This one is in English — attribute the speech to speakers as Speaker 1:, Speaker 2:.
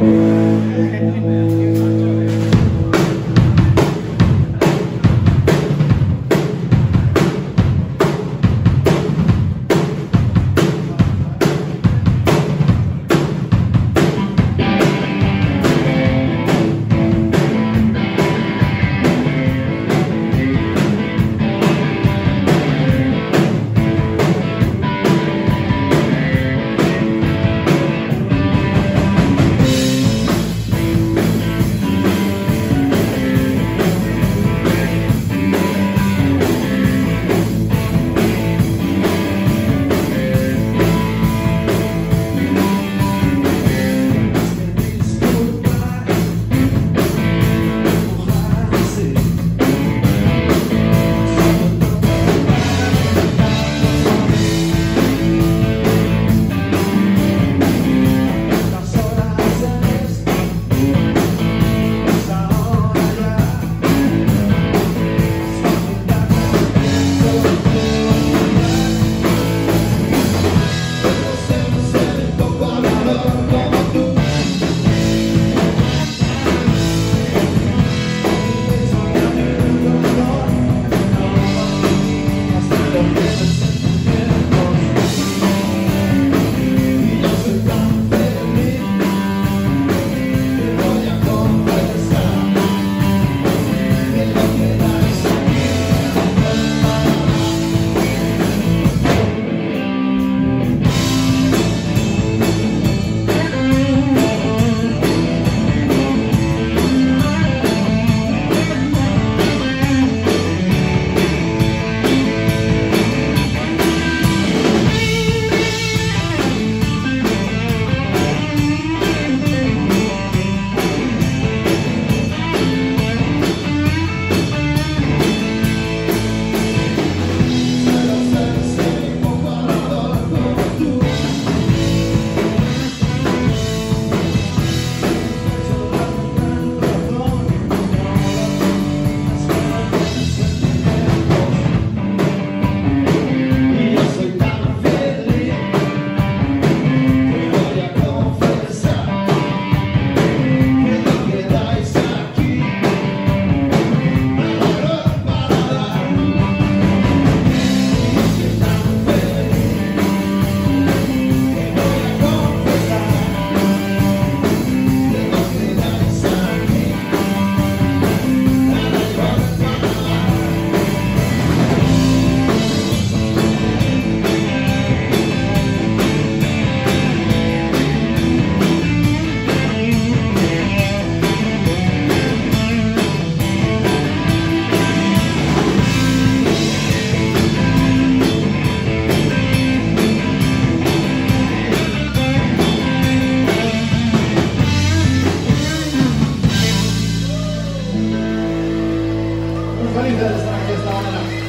Speaker 1: うん Feliz de estar aquí esta mañana.